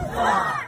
哇，